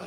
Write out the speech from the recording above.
Uh,